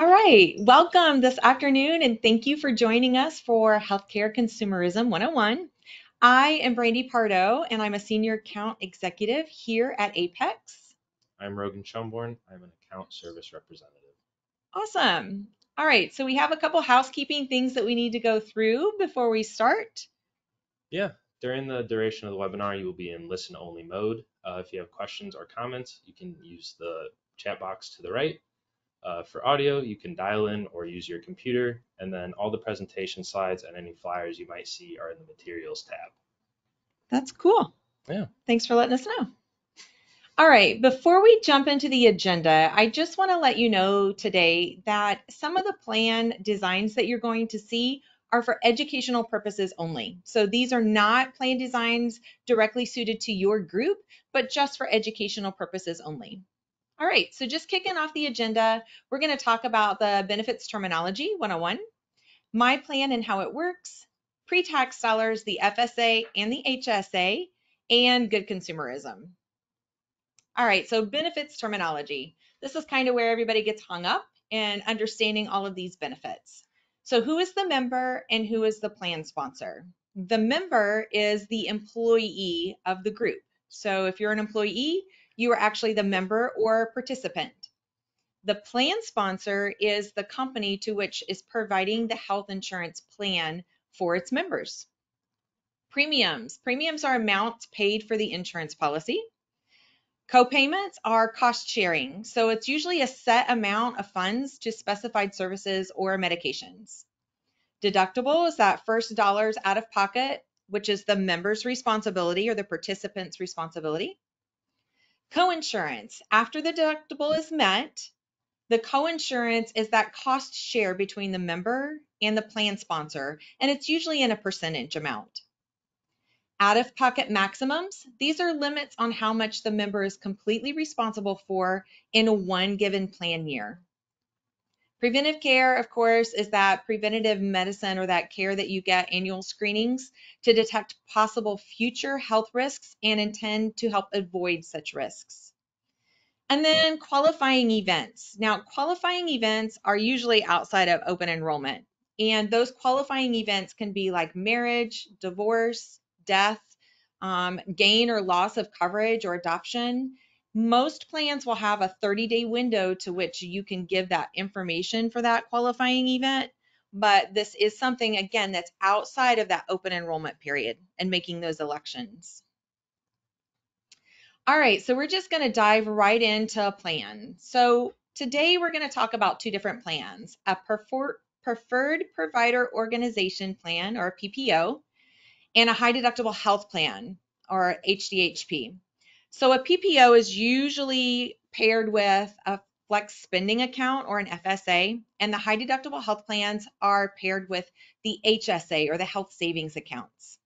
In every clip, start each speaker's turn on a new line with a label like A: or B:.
A: All right, welcome this afternoon and thank you for joining us for Healthcare Consumerism 101. I am Brandy Pardo and I'm a Senior Account Executive here at Apex.
B: I'm Rogan Schomborn. I'm an Account Service Representative.
A: Awesome. All right, so we have a couple housekeeping things that we need to go through before we start.
B: Yeah, during the duration of the webinar, you will be in listen only mode. Uh, if you have questions or comments, you can use the chat box to the right uh, for audio, you can dial in or use your computer, and then all the presentation slides and any flyers you might see are in the materials tab.
A: That's cool.
B: Yeah.
A: Thanks for letting us know. All right, before we jump into the agenda, I just want to let you know today that some of the plan designs that you're going to see are for educational purposes only. So these are not plan designs directly suited to your group, but just for educational purposes only. All right, so just kicking off the agenda, we're going to talk about the benefits terminology 101, my plan and how it works, pre-tax dollars, the FSA and the HSA, and good consumerism. All right, so benefits terminology. This is kind of where everybody gets hung up in understanding all of these benefits. So who is the member and who is the plan sponsor? The member is the employee of the group. So if you're an employee, you are actually the member or participant. The plan sponsor is the company to which is providing the health insurance plan for its members. Premiums. Premiums are amounts paid for the insurance policy. Co-payments are cost sharing. So it's usually a set amount of funds to specified services or medications. Deductible is that first dollars out of pocket, which is the member's responsibility or the participant's responsibility. Coinsurance. After the deductible is met, the coinsurance is that cost share between the member and the plan sponsor, and it's usually in a percentage amount. Out of pocket maximums, these are limits on how much the member is completely responsible for in one given plan year. Preventive care, of course, is that preventative medicine or that care that you get annual screenings to detect possible future health risks and intend to help avoid such risks. And then qualifying events. Now, qualifying events are usually outside of open enrollment. And those qualifying events can be like marriage, divorce, death, um, gain or loss of coverage or adoption. Most plans will have a 30 day window to which you can give that information for that qualifying event. But this is something, again, that's outside of that open enrollment period and making those elections. All right, so we're just going to dive right into a plan. So today we're going to talk about two different plans, a prefer preferred provider organization plan or PPO and a high deductible health plan or HDHP. So a PPO is usually paired with a flex spending account or an FSA, and the high deductible health plans are paired with the HSA or the health savings accounts.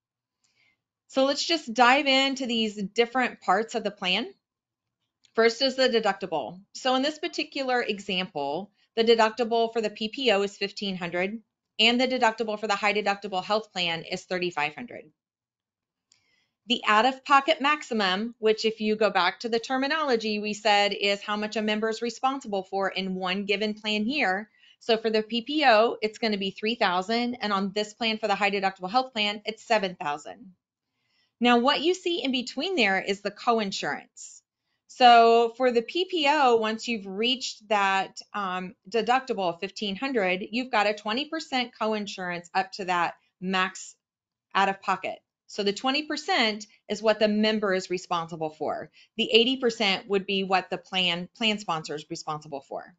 A: So let's just dive into these different parts of the plan. First is the deductible. So in this particular example, the deductible for the PPO is 1500 and the deductible for the high deductible health plan is 3500 the out of pocket maximum, which if you go back to the terminology we said is how much a member is responsible for in one given plan year. So for the PPO, it's going to be 3000 and on this plan for the high deductible health plan, it's 7000. Now what you see in between there is the coinsurance. So for the PPO, once you've reached that um, deductible of 1500, you've got a 20% coinsurance up to that max out of pocket. So the 20% is what the member is responsible for. The 80% would be what the plan plan sponsor is responsible for.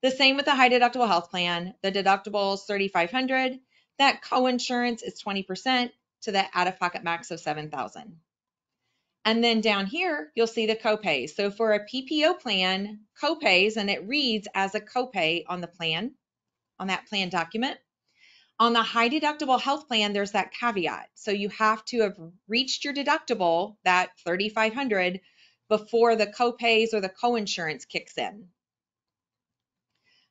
A: The same with the high deductible health plan. The deductible is 3500 That coinsurance is 20% to the out-of-pocket max of 7000 and then down here, you'll see the copay. So for a PPO plan, copays, and it reads as a copay on the plan, on that plan document. On the high deductible health plan, there's that caveat. So you have to have reached your deductible, that 3500 before the copays or the coinsurance kicks in.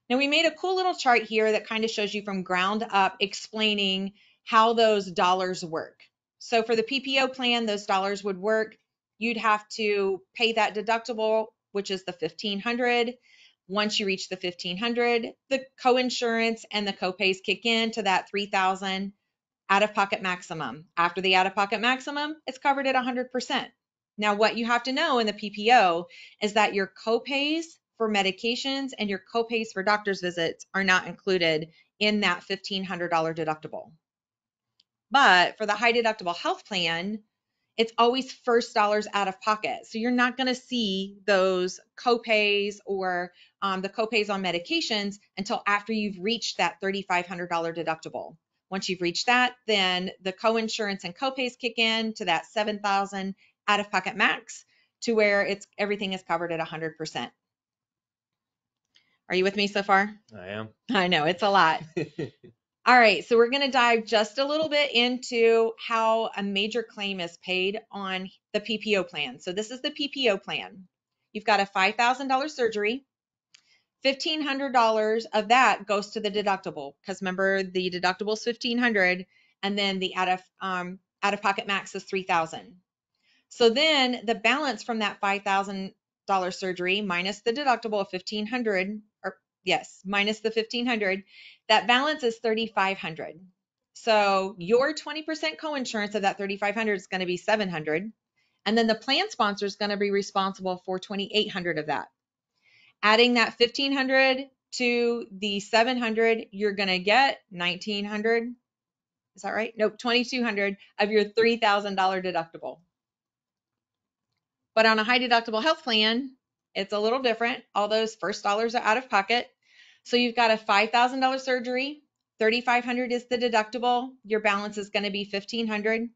A: Now we made a cool little chart here that kind of shows you from ground up explaining how those dollars work. So for the PPO plan, those dollars would work. You'd have to pay that deductible, which is the 1500 Once you reach the 1500, the co-insurance and the copays kick in to that 3000 out of pocket maximum. After the out of pocket maximum, it's covered at 100%. Now, what you have to know in the PPO is that your copays for medications and your copays for doctor's visits are not included in that $1,500 deductible. But for the high deductible health plan, it's always first dollars out of pocket. So you're not going to see those copays or um, the copays on medications until after you've reached that $3,500 deductible. Once you've reached that, then the co-insurance and copays kick in to that 7,000 out of pocket max to where it's everything is covered at 100%. Are you with me so far?
B: I am.
A: I know it's a lot. All right, so we're going to dive just a little bit into how a major claim is paid on the PPO plan. So this is the PPO plan. You've got a $5,000 surgery. $1,500 of that goes to the deductible because remember the deductible is 1,500 and then the out of um, out of pocket max is 3,000. So then the balance from that $5,000 surgery minus the deductible of 1,500 or yes, minus the 1,500 that balance is 3,500. So your 20% coinsurance of that 3,500 is going to be 700. And then the plan sponsor is going to be responsible for 2,800 of that. Adding that 1,500 to the 700, you're going to get 1,900. Is that right? Nope, 2,200 of your $3,000 deductible. But on a high deductible health plan, it's a little different. All those first dollars are out of pocket. So you've got a $5,000 surgery, 3,500 is the deductible. Your balance is going to be 1,500.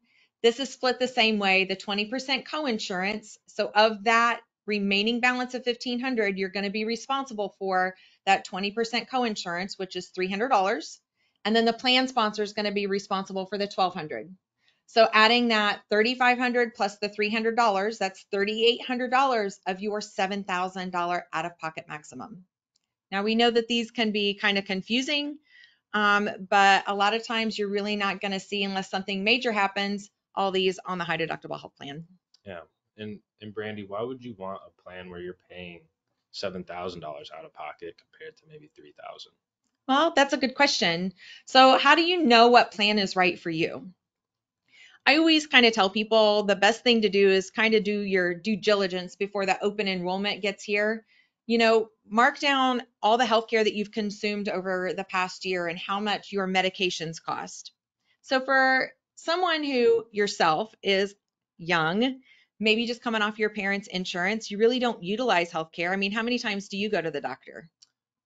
A: This is split the same way, the 20% coinsurance. So of that remaining balance of 1,500, you're going to be responsible for that 20% coinsurance, which is $300. And then the plan sponsor is going to be responsible for the 1,200. So adding that 3,500 plus the $300, that's $3,800 of your $7,000 out of pocket maximum. Now we know that these can be kind of confusing, um, but a lot of times you're really not going to see unless something major happens all these on the high deductible health plan.
B: Yeah, and and Brandy, why would you want a plan where you're paying seven thousand dollars out of pocket compared to maybe three thousand?
A: Well, that's a good question. So, how do you know what plan is right for you? I always kind of tell people the best thing to do is kind of do your due diligence before the open enrollment gets here you know, mark down all the healthcare that you've consumed over the past year and how much your medications cost. So for someone who yourself is young, maybe just coming off your parents' insurance, you really don't utilize healthcare. I mean, how many times do you go to the doctor?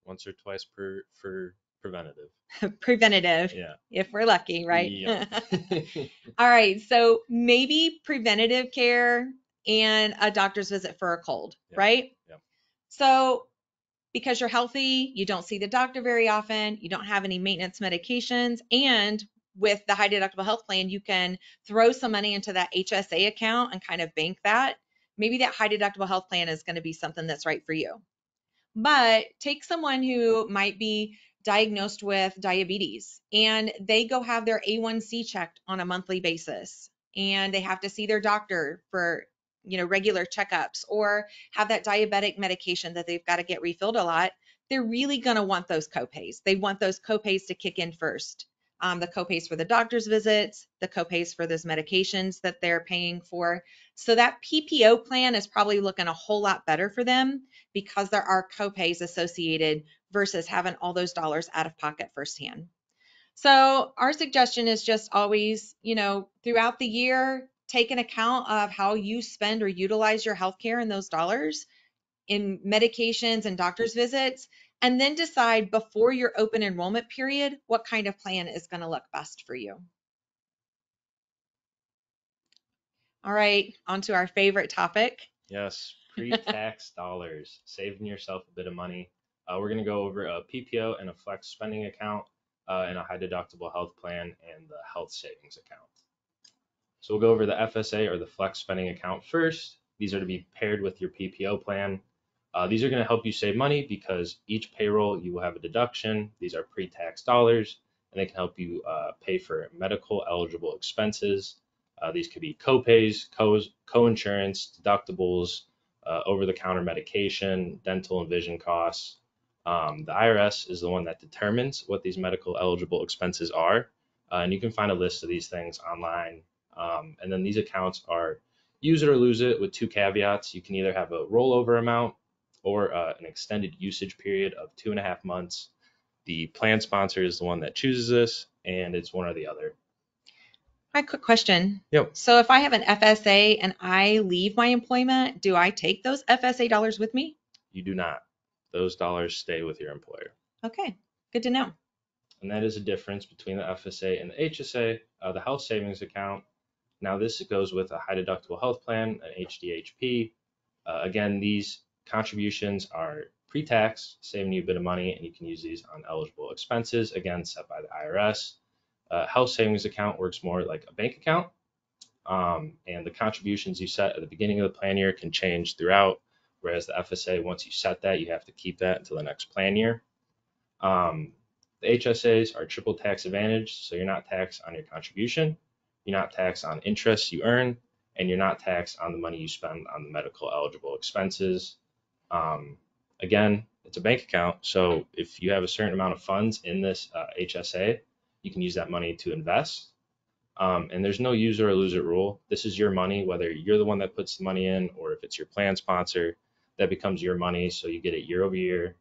B: Once or twice per for preventative.
A: preventative.
B: Yeah.
A: If we're lucky, right?
B: Yeah.
A: all right. So maybe preventative care and a doctor's visit for a cold,
B: Yeah.
A: right?
B: Yeah.
A: So because you're healthy, you don't see the doctor very often, you don't have any maintenance medications, and with the high deductible health plan, you can throw some money into that HSA account and kind of bank that. Maybe that high deductible health plan is going to be something that's right for you. But take someone who might be diagnosed with diabetes and they go have their A1C checked on a monthly basis and they have to see their doctor for you know, regular checkups or have that diabetic medication that they've got to get refilled a lot, they're really going to want those copays. They want those copays to kick in first. Um, the copays for the doctor's visits, the copays for those medications that they're paying for. So that PPO plan is probably looking a whole lot better for them because there are copays associated versus having all those dollars out of pocket firsthand. So our suggestion is just always, you know, throughout the year, take an account of how you spend or utilize your healthcare and those dollars in medications and doctor's visits, and then decide before your open enrollment period what kind of plan is going to look best for you. All right, on to our favorite topic.
B: Yes, pre-tax dollars, saving yourself a bit of money. Uh, we're going to go over a PPO and a flex spending account uh, and a high deductible health plan and the health savings account. So we'll go over the FSA or the flex spending account first. These are to be paired with your PPO plan. Uh, these are going to help you save money because each payroll you will have a deduction. These are pre-tax dollars, and they can help you uh, pay for medical eligible expenses. Uh, these could be co-pays, co- co-insurance, deductibles, uh, over-the-counter medication, dental and vision costs. Um, the IRS is the one that determines what these medical eligible expenses are, uh, and you can find a list of these things online. Um, and then these accounts are use it or lose it with two caveats. You can either have a rollover amount or uh, an extended usage period of two and a half months. The plan sponsor is the one that chooses this, and it's one or the other.
A: Hi, quick question.
B: Yep.
A: So if I have an FSA and I leave my employment, do I take those FSA dollars with me?
B: You do not. Those dollars stay with your employer.
A: Okay, good to know.
B: And that is a difference between the FSA and the HSA. Uh, the health savings account, now this goes with a high deductible health plan, an HDHP. Uh, again, these contributions are pre-tax, saving you a bit of money, and you can use these on eligible expenses, again, set by the IRS. Uh, health savings account works more like a bank account, um, and the contributions you set at the beginning of the plan year can change throughout, whereas the FSA, once you set that, you have to keep that until the next plan year. Um, the HSAs are triple tax advantage, so you're not taxed on your contribution, you're not taxed on interest you earn, and you're not taxed on the money you spend on the medical eligible expenses. Um, again, it's a bank account, so if you have a certain amount of funds in this uh, HSA, you can use that money to invest. Um, and there's no use or lose it rule. This is your money, whether you're the one that puts the money in or if it's your plan sponsor, that becomes your money. So you get it year over year.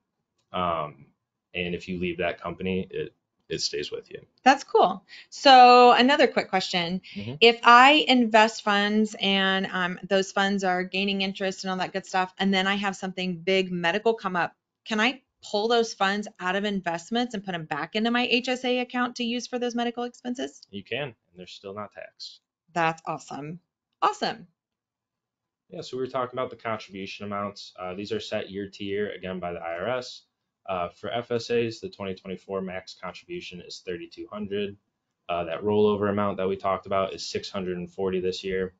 B: Um, and if you leave that company, it it stays with you.
A: That's cool. So another quick question.
B: Mhm.
A: If I invest funds and um, those funds are gaining interest and all that good stuff, and then I have something big medical come up, can I pull those funds out of investments and put them back into my HSA account to use for those medical expenses?
B: You can, and they're still not taxed.
A: That's awesome. Awesome.
B: Yeah, so we were talking about the contribution amounts. Uh, these are set year to year, again, by the IRS. Uh, for FSAs, the 2024 max contribution is 3,200. Uh, that rollover amount that we talked about is 640 this year.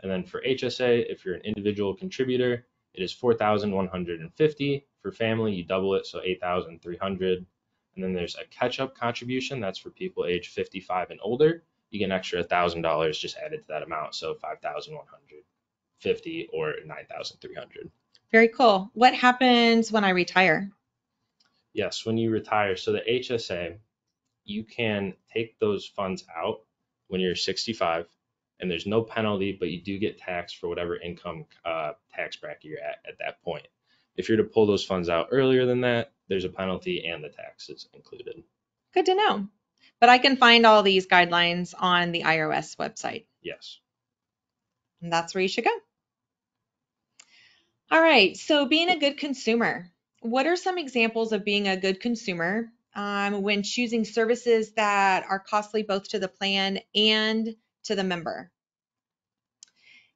B: And then for HSA, if you're an individual contributor, it is 4,150. For family, you double it, so 8,300. And then there's a catch-up contribution. That's for people age 55 and older. You get an extra $1,000 just added to that amount, so 5,150 or 9,300.
A: Very cool. What happens when I retire?
B: Yes, when you retire, so the HSA, you can take those funds out when you're 65, and there's no penalty, but you do get taxed for whatever income uh, tax bracket you're at at that point. If you're to pull those funds out earlier than that, there's a penalty and the taxes included.
A: Good to know. But I can find all these guidelines on the IRS website.
B: Yes.
A: And that's where you should go. All right, so being a good consumer. What are some examples of being a good consumer um, when choosing services that are costly both to the plan and to the member?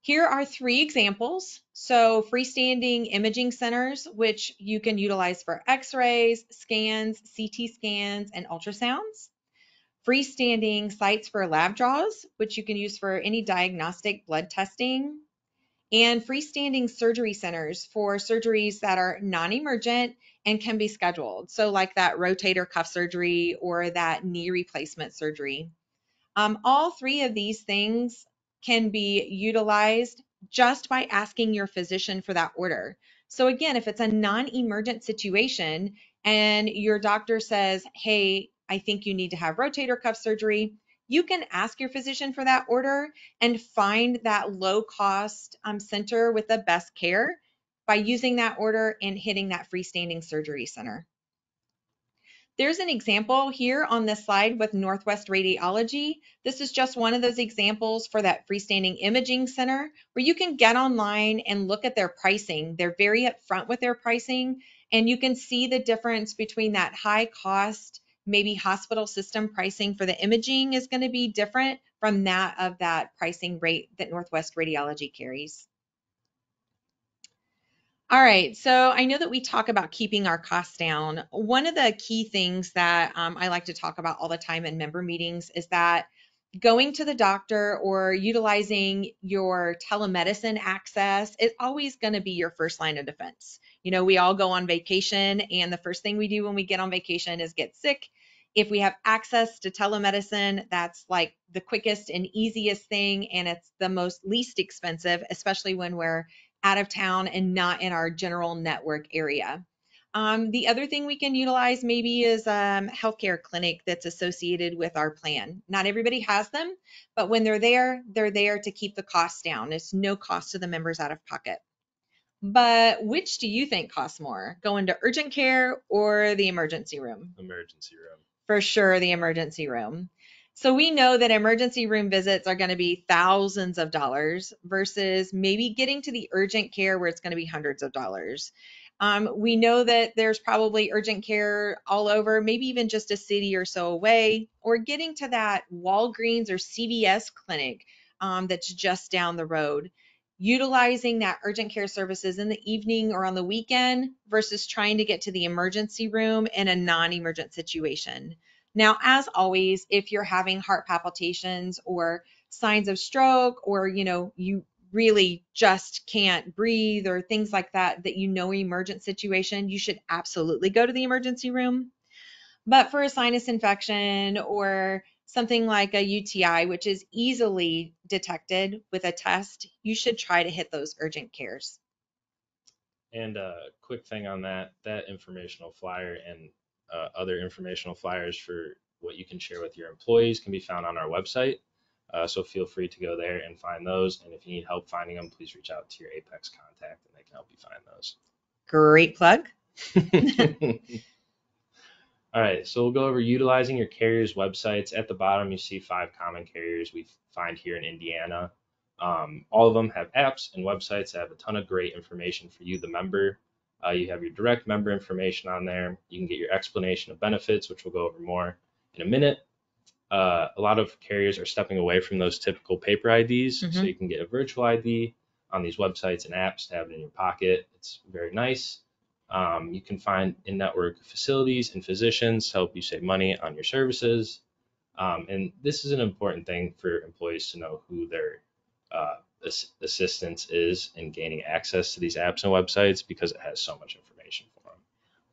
A: Here are three examples. So freestanding imaging centers, which you can utilize for x-rays, scans, CT scans, and ultrasounds. Freestanding sites for lab draws, which you can use for any diagnostic blood testing. And freestanding surgery centers for surgeries that are non-emergent and can be scheduled. So like that rotator cuff surgery or that knee replacement surgery. Um, all three of these things can be utilized just by asking your physician for that order. So again, if it's a non-emergent situation and your doctor says, hey, I think you need to have rotator cuff surgery, you can ask your physician for that order and find that low cost um, center with the best care by using that order and hitting that freestanding surgery center. There's an example here on this slide with Northwest Radiology. This is just one of those examples for that freestanding imaging center where you can get online and look at their pricing. They're very upfront with their pricing and you can see the difference between that high cost, maybe hospital system pricing for the imaging is going to be different from that of that pricing rate that Northwest Radiology carries. All right, so I know that we talk about keeping our costs down. One of the key things that um, I like to talk about all the time in member meetings is that going to the doctor or utilizing your telemedicine access is always going to be your first line of defense. You know, we all go on vacation, and the first thing we do when we get on vacation is get sick. If we have access to telemedicine, that's like the quickest and easiest thing, and it's the most least expensive, especially when we're out of town and not in our general network area. Um, the other thing we can utilize maybe is um, healthcare clinic that's associated with our plan. Not everybody has them, but when they're there, they're there to keep the costs down. It's no cost to the members out of pocket. But which do you think costs more, going to urgent care or the emergency room?
B: Emergency room.
A: For sure, the emergency room. So we know that emergency room visits are going to be thousands of dollars versus maybe getting to the urgent care where it's going to be hundreds of dollars. Um, we know that there's probably urgent care all over, maybe even just a city or so away, or getting to that Walgreens or CVS clinic um, that's just down the road. Utilizing that urgent care services in the evening or on the weekend versus trying to get to the emergency room in a non emergent situation. Now, as always, if you're having heart palpitations or signs of stroke, or you know, you really just can't breathe or things like that that you know emergent situation, you should absolutely go to the emergency room. But for a sinus infection or something like a UTI, which is easily detected with a test, you should try to hit those urgent cares.
B: And a quick thing on that, that informational flyer and uh, other informational flyers for what you can share with your employees can be found on our website. Uh, so feel free to go there and find those. And if you need help finding them, please reach out to your Apex contact and they can help you find those.
A: Great plug.
B: All right, so we'll go over utilizing your carrier's websites. At the bottom, you see five common carriers we find here in Indiana. Um, all of them have apps and websites that have a ton of great information for you, the member. Uh, you have your direct member information on there. You can get your explanation of benefits, which we'll go over more in a minute uh, a lot of carriers are stepping away from those typical paper IDs.
A: Mhm.
B: So you can get a virtual ID on these websites and apps to have it in your pocket. It's very nice. Um, you can find in network facilities and physicians to help you save money on your services. Um, and this is an important thing for employees to know who their uh, ass- assistance is in gaining access to these apps and websites because it has so much information for them.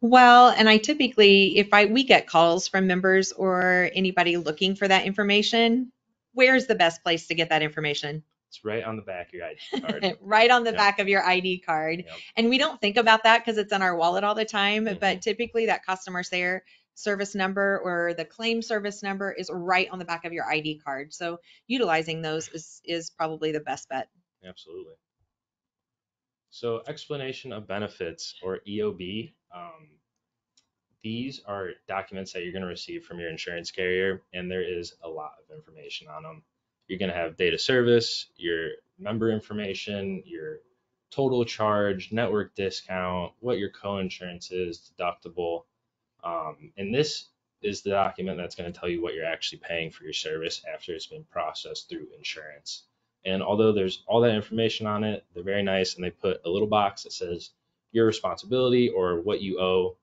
A: Well, and I typically, if I we get calls from members or anybody looking for that information, where's the best place to get that information?
B: It's right on the back of your ID card.
A: right on the
B: Yep.
A: back of your ID card.
B: Yep.
A: And we don't think about that because it's in our wallet all the time,
B: Mhm.
A: but typically that customer ser- service number or the claim service number is right on the back of your ID card. So utilizing those is is probably the best bet.
B: Absolutely. So explanation of benefits or EOB. Um, these are documents that you're going to receive from your insurance carrier, and there is a lot of information on them. You're going to have data service, your member information, your total charge, network discount, what your co-insurance is, deductible. Um, and this is the document that's going to tell you what you're actually paying for your service after it's been processed through insurance. And although there's all that information on it, they're very nice and they put a little box that says your responsibility or what you owe.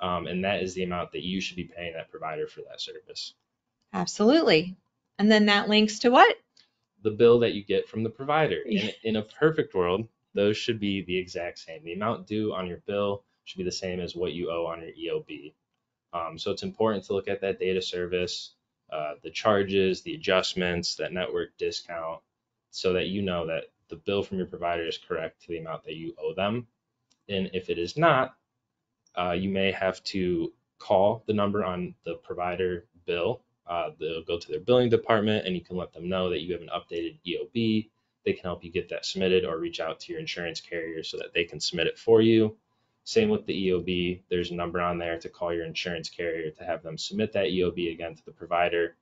B: Um, and that is the amount that you should be paying that provider for that service.
A: Absolutely. And then that links to what?
B: The bill that you get from the provider. In, in a perfect world, those should be the exact same. The amount due on your bill should be the same as what you owe on your EOB. Um, so it's important to look at that data service, uh, the charges, the adjustments, that network discount, so that you know that the bill from your provider is correct to the amount that you owe them. And if it is not, uh, you may have to call the number on the provider bill. Uh, they'll go to their billing department and you can let them know that you have an updated EOB. They can help you get that submitted or reach out to your insurance carrier so that they can submit it for you. Same with the EOB. There's a number on there to call your insurance carrier to have them submit that EOB again to the provider,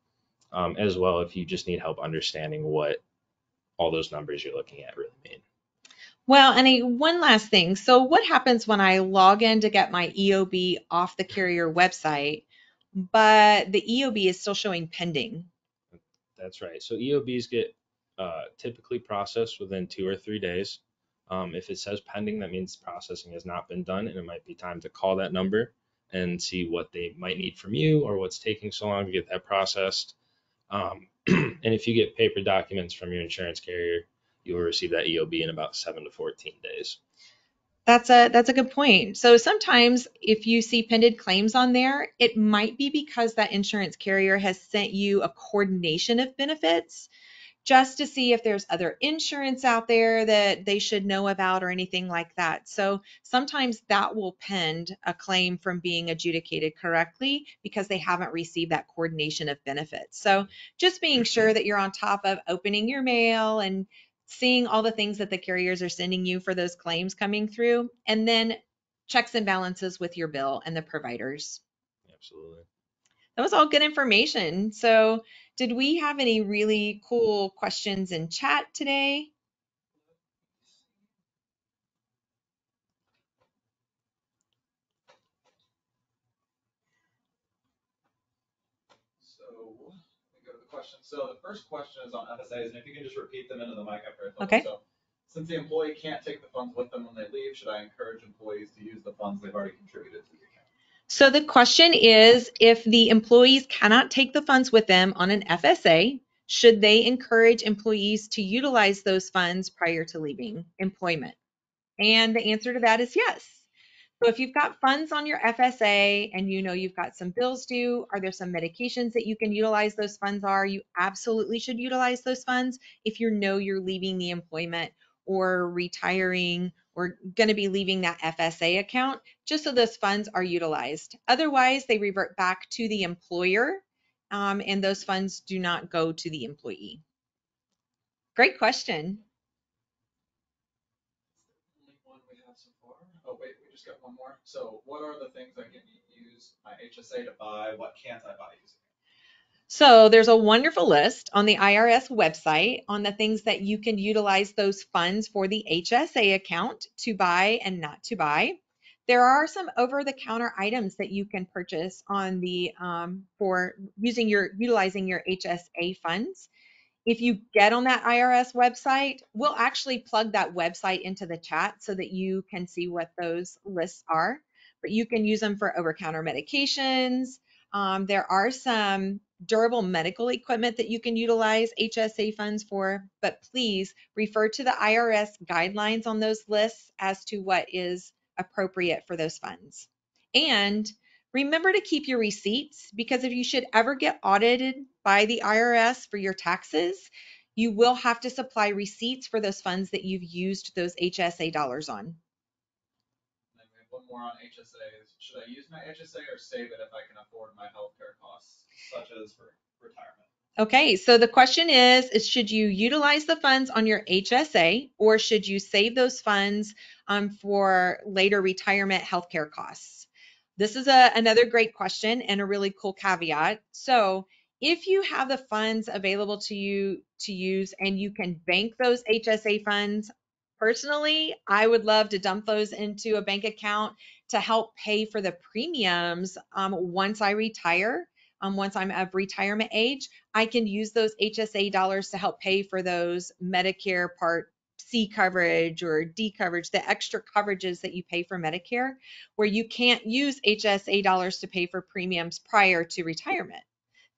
B: um, as well if you just need help understanding what all those numbers you're looking at really mean.
A: Well, and one last thing. So what happens when I log in to get my EOB off the carrier website, but the EOB is still showing pending?
B: That's right. So EOBs get uh, typically processed within two or three days. Um, if it says pending, that means processing has not been done, and it might be time to call that number and see what they might need from you or what's taking so long to get that processed. Um, and if you get paper documents from your insurance carrier, you will receive that EOB in about seven to 14 days.
A: That's a that's a good point. So sometimes if you see pending claims on there, it might be because that insurance carrier has sent you a coordination of benefits just to see if there's other insurance out there that they should know about or anything like that. So sometimes that will pend a claim from being adjudicated correctly because they haven't received that coordination of benefits. So just being sure that you're on top of opening your mail and seeing all the things that the carriers are sending you for those claims coming through, and then checks and balances with your bill and the providers.
B: Absolutely.
A: That was all good information. So did we have any really cool questions in chat today?
C: So we go to the question. So the first question is on FSAs, and if you can just repeat them into the mic after I
A: Okay.
C: So since the employee can't take the funds with them when they leave, should I encourage employees to use the funds they've already contributed to the account?
A: So the question is if the employees cannot take the funds with them on an FSA, should they encourage employees to utilize those funds prior to leaving employment? And the answer to that is yes. So if you've got funds on your FSA and you know you've got some bills due, are there some medications that you can utilize those funds are? You absolutely should utilize those funds if you know you're leaving the employment or retiring or going to be leaving that FSA account, just so those funds are utilized. Otherwise, they revert back to the employer um, and those funds do not go to the employee. Great question.
C: Only one we have so far. Oh, wait, we just got one more. So what are the things I can use my HSA to buy? What can't I buy using it?
A: So there's a wonderful list on the IRS website on the things that you can utilize those funds for the HSA account to buy and not to buy. There are some over-the-counter items that you can purchase on the um, for using your utilizing your HSA funds. If you get on that IRS website, we'll actually plug that website into the chat so that you can see what those lists are. But you can use them for over-counter medications. Um, there are some durable medical equipment that you can utilize HSA funds for, but please refer to the IRS guidelines on those lists as to what is appropriate for those funds. And remember to keep your receipts because if you should ever get audited by the IRS for your taxes, you will have to supply receipts for those funds that you've used those HSA dollars on.
C: One more on HSAs. Should I use my HSA or save it if I can afford my healthcare costs, such as for retirement?
A: Okay, so the question is, is should you utilize the funds on your HSA or should you save those funds um, for later retirement healthcare costs? This is a, another great question and a really cool caveat. So if you have the funds available to you to use and you can bank those HSA funds, personally, I would love to dump those into a bank account to help pay for the premiums um, once I retire. Um, once I'm of retirement age, I can use those HSA dollars to help pay for those Medicare Part C coverage or D coverage, the extra coverages that you pay for Medicare, where you can't use HSA dollars to pay for premiums prior to retirement.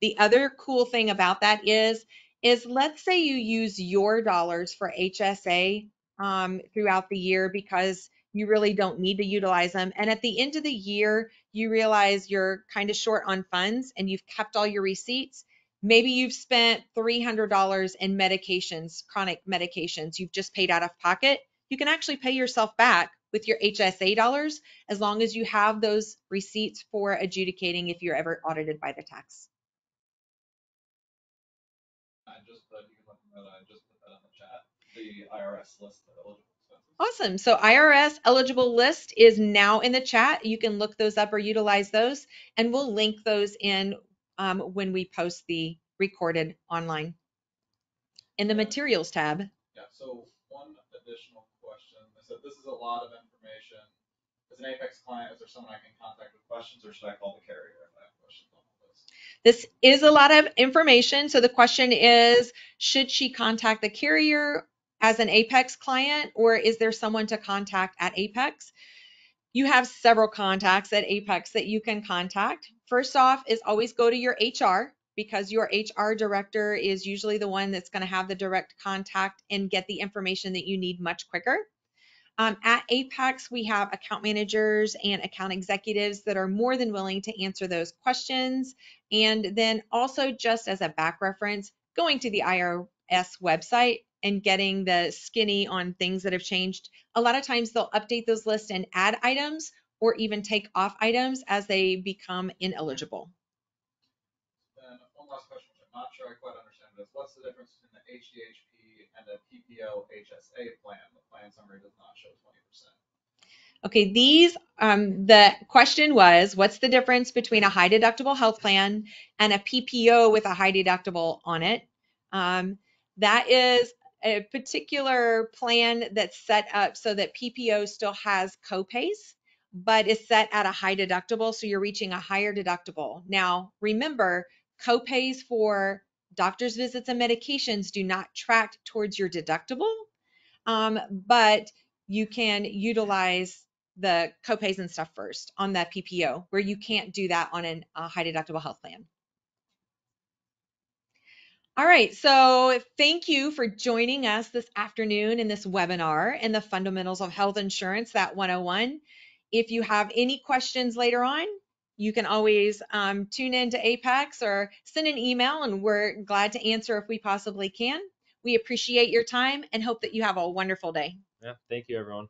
A: The other cool thing about that is, is let's say you use your dollars for HSA um, throughout the year because you really don't need to utilize them. And at the end of the year, you realize you're kind of short on funds and you've kept all your receipts. Maybe you've spent $300 in medications, chronic medications you've just paid out of pocket. You can actually pay yourself back with your HSA dollars as long as you have those receipts for adjudicating if you're ever audited by the tax.
C: I just put, you can let them know that I just put that in the chat, the IRS list of eligible expenses.
A: Awesome. So IRS eligible list is now in the chat. You can look those up or utilize those, and we'll link those in um, when we post the recorded online. In the materials tab.
C: Yeah, so one additional question. I said this is a lot of information. As an Apex client, is there someone I can contact with questions or should I call the carrier if I have questions on all this?
A: This is a lot of information. So the question is, should she contact the carrier as an Apex client or is there someone to contact at Apex? You have several contacts at Apex that you can contact. First off is always go to your HR because your HR director is usually the one that's going to have the direct contact and get the information that you need much quicker. Um, at Apex, we have account managers and account executives that are more than willing to answer those questions. And then also just as a back reference, going to the IR, website and getting the skinny on things that have changed. A lot of times they'll update those lists and add items or even take off items as they become ineligible.
C: Then one last question, which I'm not sure I quite understand this. What's the difference between the HDHP and the PPO HSA plan? The plan summary does not show twenty percent.
A: Okay, these, um, the question was, what's the difference between a high deductible health plan and a PPO with a high deductible on it? Um, that is a particular plan that's set up so that PPO still has copays, but it's set at a high deductible, so you're reaching a higher deductible. Now, remember, copays for doctor's visits and medications do not track towards your deductible, um, but you can utilize the copays and stuff first on that PPO, where you can't do that on an- a high deductible health plan. All right, so thank you for joining us this afternoon in this webinar in the Fundamentals of Health Insurance, that 101. If you have any questions later on, you can always um, tune in to Apex or send an email, and we're glad to answer if we possibly can. We appreciate your time and hope that you have a wonderful day.
B: Yeah, thank you, everyone.